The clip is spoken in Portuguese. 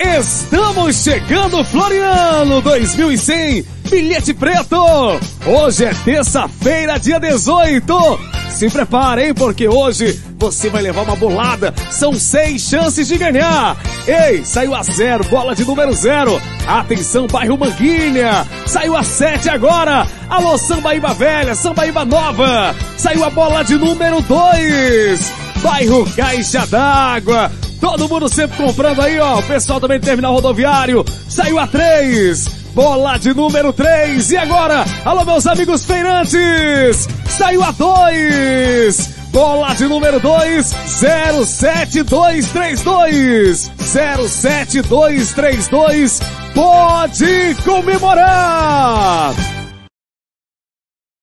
Estamos chegando, Floriano 2100, bilhete preto. Hoje é terça-feira, dia 18. Se preparem, porque hoje você vai levar uma bolada. São seis chances de ganhar. Ei, saiu a zero, bola de número zero. Atenção, bairro Manguinha. Saiu a sete agora. Alô, Sambaíba Velha, Sambaíba Nova. Saiu a bola de número dois. Bairro Caixa d'Água. Todo mundo sempre comprando aí, ó. O pessoal também do terminal rodoviário. Saiu a três. Bola de número 3. E agora? Alô, meus amigos feirantes. Saiu a dois. Bola de número 2, 07232. 07232. Pode comemorar!